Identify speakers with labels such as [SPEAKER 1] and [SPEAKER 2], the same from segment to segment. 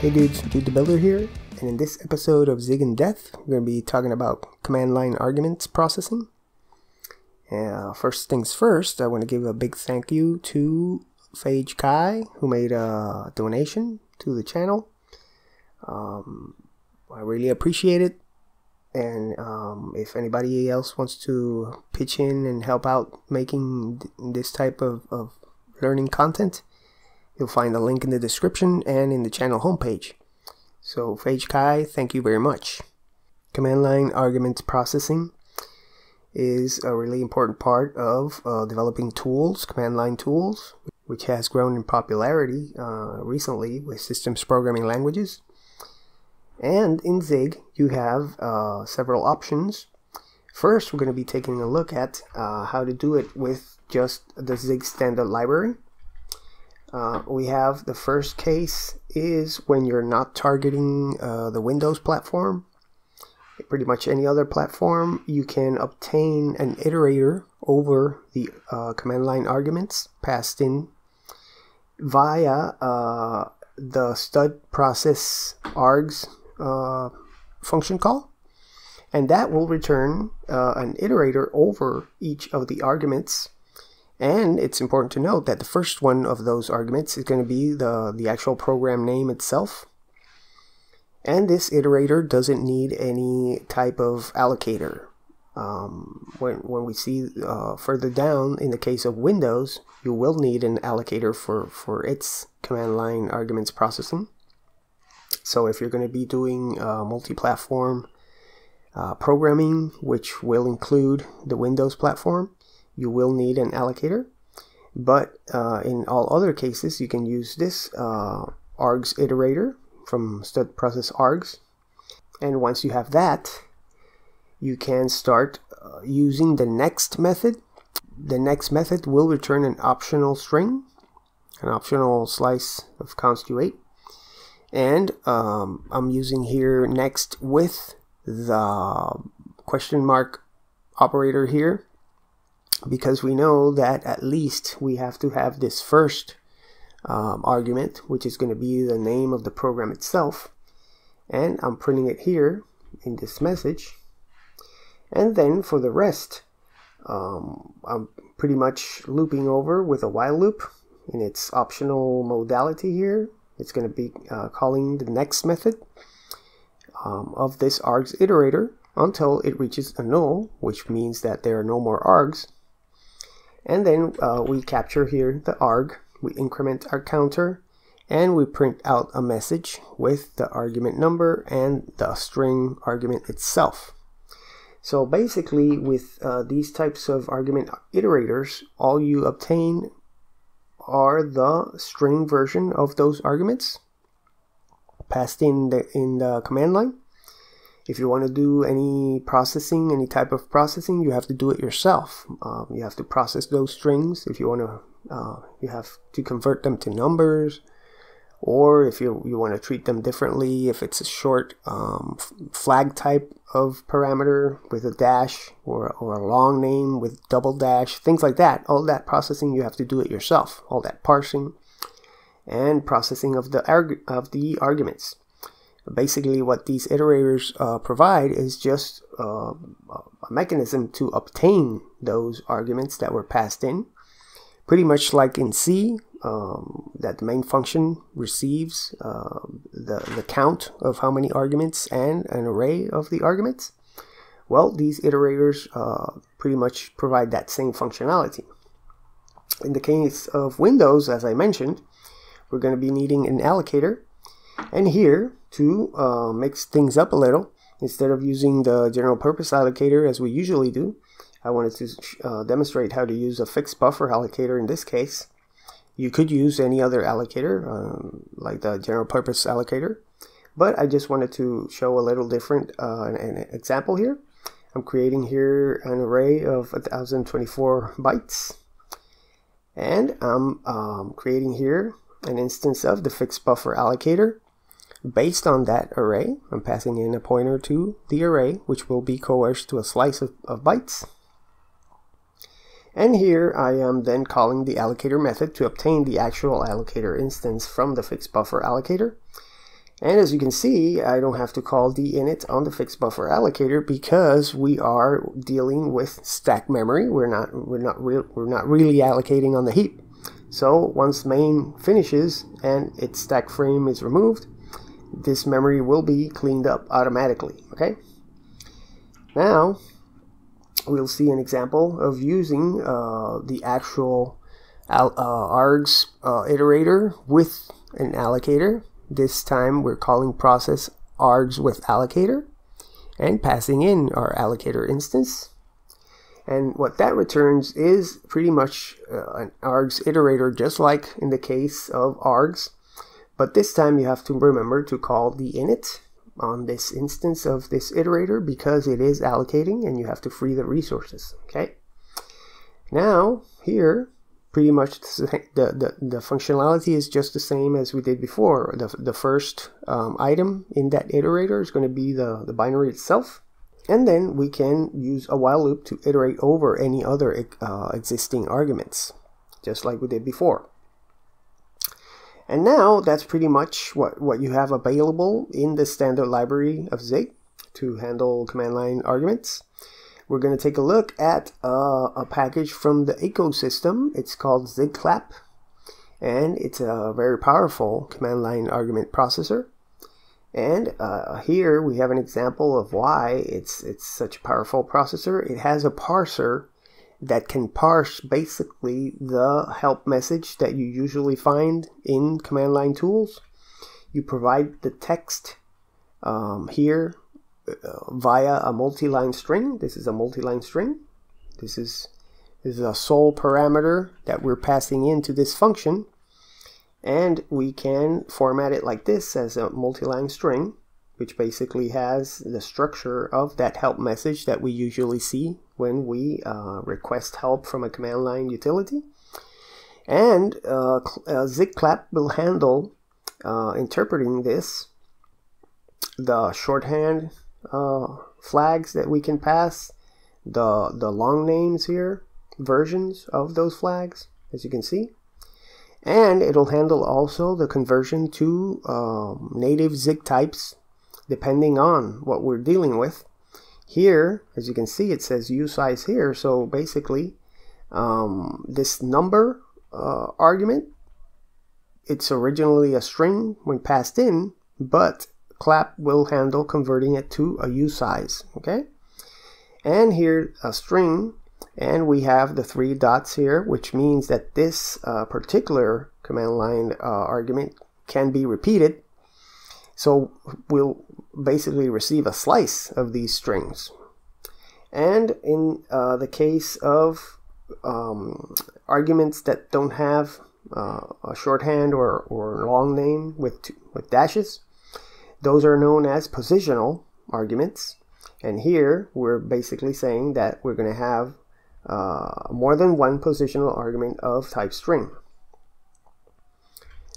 [SPEAKER 1] Hey dudes, Dude the Builder here, and in this episode of Zig in Depth, we're going to be talking about command line arguments processing. Uh, first things first, I want to give a big thank you to Phage Kai, who made a donation to the channel. Um, I really appreciate it, and um, if anybody else wants to pitch in and help out making this type of, of learning content, You'll find the link in the description and in the channel homepage. So, Phage Kai, thank you very much. Command line argument processing is a really important part of uh, developing tools, command line tools, which has grown in popularity uh, recently with systems programming languages. And in Zig, you have uh, several options. First, we're going to be taking a look at uh, how to do it with just the Zig standard library. Uh, we have the first case is when you're not targeting uh, the Windows platform. Pretty much any other platform, you can obtain an iterator over the uh, command line arguments passed in via uh, the stud process args uh, function call. And that will return an iterator over each of the arguments and it's important to note that the first one of those arguments is going to be the, the actual program name itself. And this iterator doesn't need any type of allocator. Um, when, when we see uh, further down, in the case of Windows, you will need an allocator for, for its command line arguments processing. So if you're going to be doing uh, multi-platform uh, programming, which will include the Windows platform, you will need an allocator. But uh, in all other cases, you can use this uh, args iterator from stud process args. And once you have that, you can start uh, using the next method. The next method will return an optional string, an optional slice of const 8. And um, I'm using here next with the question mark operator here because we know that at least we have to have this first um, argument, which is going to be the name of the program itself. And I'm printing it here in this message. And then for the rest, um, I'm pretty much looping over with a while loop in its optional modality here. It's going to be uh, calling the next method um, of this args iterator until it reaches a null, which means that there are no more args and then uh, we capture here the arg, we increment our counter, and we print out a message with the argument number and the string argument itself. So basically with uh, these types of argument iterators, all you obtain are the string version of those arguments passed in the, in the command line if you want to do any processing, any type of processing, you have to do it yourself. Um, you have to process those strings. If you want to, uh, you have to convert them to numbers, or if you you want to treat them differently, if it's a short um, flag type of parameter with a dash, or or a long name with double dash, things like that. All that processing you have to do it yourself. All that parsing and processing of the of the arguments basically what these iterators uh, provide is just uh, a mechanism to obtain those arguments that were passed in. Pretty much like in C um, that the main function receives uh, the, the count of how many arguments and an array of the arguments. Well these iterators uh, pretty much provide that same functionality. In the case of Windows as I mentioned we're going to be needing an allocator. And here, to uh, mix things up a little, instead of using the general purpose allocator as we usually do, I wanted to uh, demonstrate how to use a fixed buffer allocator in this case. You could use any other allocator, um, like the general purpose allocator, but I just wanted to show a little different uh, an, an example here. I'm creating here an array of 1024 bytes, and I'm um, creating here an instance of the fixed buffer allocator Based on that array, I'm passing in a pointer to the array, which will be coerced to a slice of, of bytes. And here I am then calling the allocator method to obtain the actual allocator instance from the fixed buffer allocator. And as you can see, I don't have to call deinit on the fixed buffer allocator because we are dealing with stack memory. We're not we're not we're not really allocating on the heap. So once main finishes and its stack frame is removed, this memory will be cleaned up automatically. Okay. Now we'll see an example of using uh, the actual uh, args uh, iterator with an allocator this time we're calling process args with allocator and passing in our allocator instance. And what that returns is pretty much uh, an args iterator, just like in the case of args. But this time you have to remember to call deinit on this instance of this iterator because it is allocating and you have to free the resources. Okay. Now here pretty much the, the, the functionality is just the same as we did before. The, the first um, item in that iterator is going to be the, the binary itself. And then we can use a while loop to iterate over any other uh, existing arguments, just like we did before. And now that's pretty much what, what you have available in the standard library of Zig to handle command line arguments we're going to take a look at uh, a package from the ecosystem. It's called ZigClap, and it's a very powerful command line argument processor. And uh, here we have an example of why it's it's such a powerful processor. It has a parser that can parse basically the help message that you usually find in command line tools. You provide the text um, here via a multi-line string. This is a multi-line string. This is, this is a sole parameter that we're passing into this function. And we can format it like this as a multi-line string, which basically has the structure of that help message that we usually see when we uh, request help from a command line utility. And uh, uh, ZigClap will handle uh, interpreting this, the shorthand uh, flags that we can pass, the, the long names here, versions of those flags, as you can see. And it'll handle also the conversion to um, native Zig types, depending on what we're dealing with. Here, as you can see, it says usize here. So basically, um, this number uh, argument, it's originally a string when passed in, but clap will handle converting it to a usize okay and here a string and we have the three dots here which means that this uh, particular command line uh, argument can be repeated so we'll basically receive a slice of these strings and in uh, the case of um, arguments that don't have uh, a shorthand or, or long name with, with dashes those are known as positional arguments. And here we're basically saying that we're going to have uh, more than one positional argument of type string.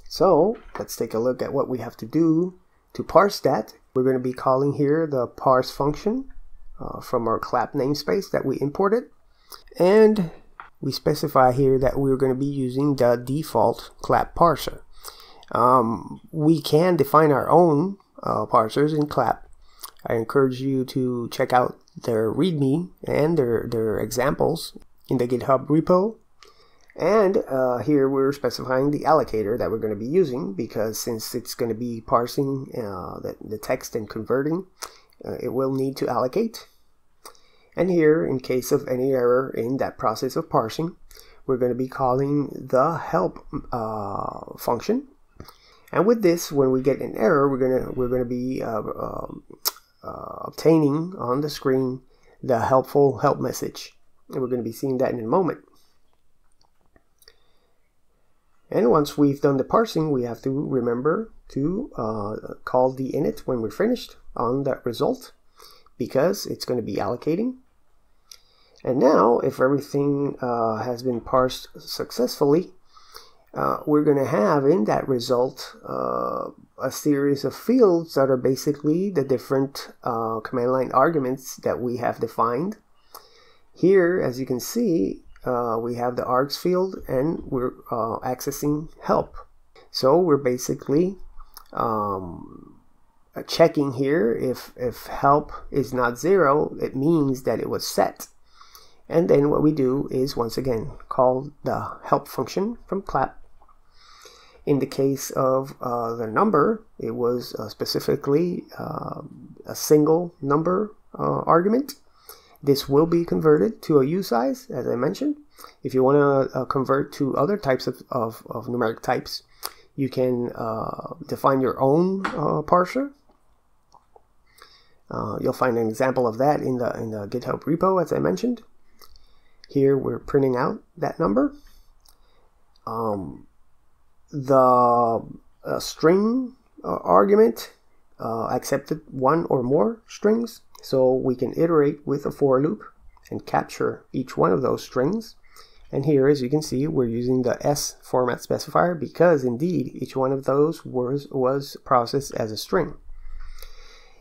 [SPEAKER 1] So let's take a look at what we have to do to parse that. We're going to be calling here the parse function uh, from our clap namespace that we imported. And we specify here that we're going to be using the default clap parser. Um, we can define our own uh, parsers in clap. I encourage you to check out their README and their, their examples in the GitHub repo. And uh, here we're specifying the allocator that we're going to be using because since it's going to be parsing uh, the, the text and converting, uh, it will need to allocate. And here, in case of any error in that process of parsing, we're going to be calling the help uh, function and with this, when we get an error, we're gonna we're gonna be uh, uh, uh, obtaining on the screen the helpful help message, and we're going to be seeing that in a moment. And once we've done the parsing, we have to remember to uh, call deinit when we're finished on that result because it's going to be allocating. And now, if everything uh, has been parsed successfully, uh, we're going to have in that result uh, a series of fields that are basically the different uh, command line arguments that we have defined. Here, as you can see, uh, we have the args field and we're uh, accessing help. So we're basically um, uh, checking here if, if help is not zero, it means that it was set. And then what we do is once again call the help function from clap. In the case of uh, the number, it was uh, specifically uh, a single number argument. This will be converted to a size, as I mentioned. If you want to uh, convert to other types of, of, of numeric types, you can uh, define your own parser uh, you'll find an example of that in the in the GitHub repo, as I mentioned. Here we're printing out that number. Um, the uh, string uh, argument uh, accepted one or more strings, so we can iterate with a for loop and capture each one of those strings. And here, as you can see, we're using the S format specifier because indeed each one of those was, was processed as a string.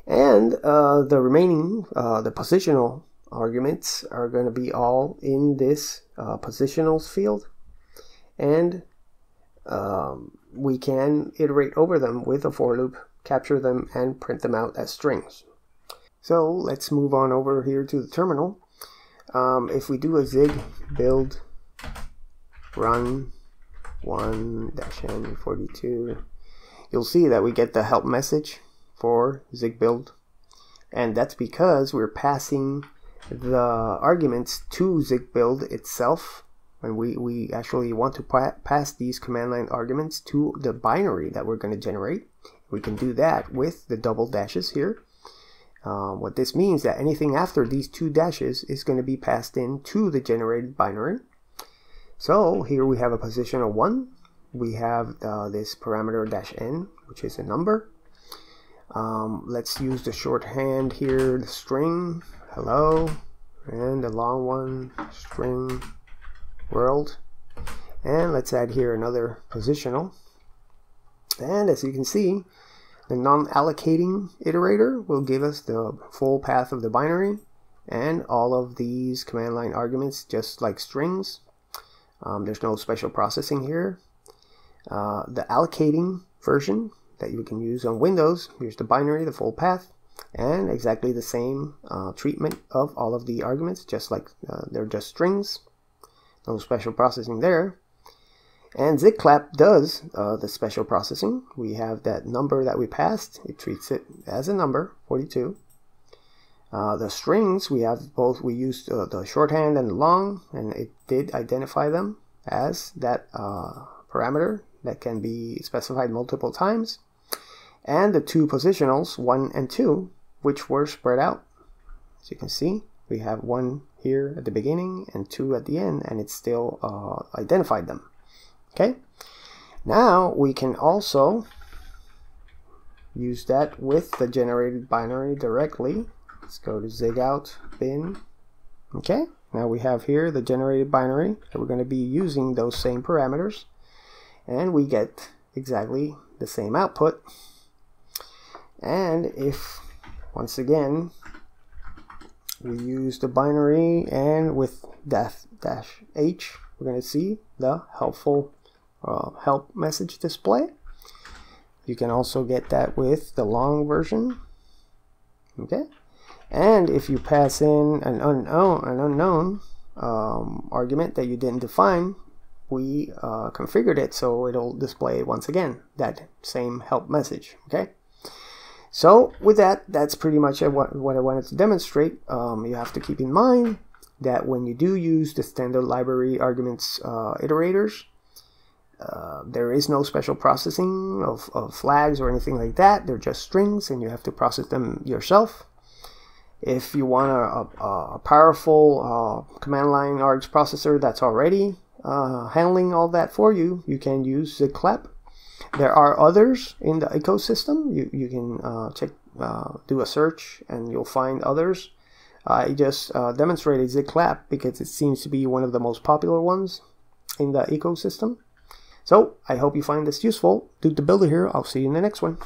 [SPEAKER 1] And uh, the remaining, uh, the positional arguments are going to be all in this uh, positionals field. And um, we can iterate over them with a for loop, capture them, and print them out as strings. So let's move on over here to the terminal. Um, if we do a zig build run 1-n42, you'll see that we get the help message for zig build and that's because we're passing the arguments to zig build itself and we, we actually want to pa pass these command line arguments to the binary that we're going to generate we can do that with the double dashes here. Um, what this means that anything after these two dashes is going to be passed in to the generated binary. So here we have a position of 1 we have uh, this parameter dash n which is a number. Um, let's use the shorthand here, the string, hello, and the long one, string, world. And let's add here another positional. And as you can see, the non-allocating iterator will give us the full path of the binary and all of these command line arguments just like strings. Um, there's no special processing here. Uh, the allocating version that you can use on Windows. Here's the binary, the full path, and exactly the same uh, treatment of all of the arguments, just like uh, they're just strings. No special processing there. And zigclap does uh, the special processing. We have that number that we passed. It treats it as a number, 42. Uh, the strings, we have both, we used uh, the shorthand and the long, and it did identify them as that uh, parameter that can be specified multiple times and the two positionals, 1 and 2, which were spread out. As you can see, we have one here at the beginning and two at the end, and it still uh, identified them. Okay, now we can also use that with the generated binary directly. Let's go to zig out bin. Okay, now we have here the generated binary, we're going to be using those same parameters, and we get exactly the same output and if, once again, we use the binary and with dash, dash h, we're going to see the helpful uh, help message display. You can also get that with the long version. Okay. And if you pass in an unknown, an unknown um, argument that you didn't define, we uh, configured it so it'll display once again that same help message. Okay. So with that, that's pretty much what, I wanted to demonstrate. Um, you have to keep in mind that when you do use the standard library arguments uh, iterators, uh, there is no special processing of, of, flags or anything like that. They're just strings and you have to process them yourself. If you want a, a, a powerful uh, command line args processor that's already uh, handling all that for you, you can use zigclap there are others in the ecosystem. You, you can uh, check, uh, do a search and you'll find others. I just uh, demonstrated zigclap because it seems to be one of the most popular ones in the ecosystem. So I hope you find this useful. Dude the Builder here. I'll see you in the next one.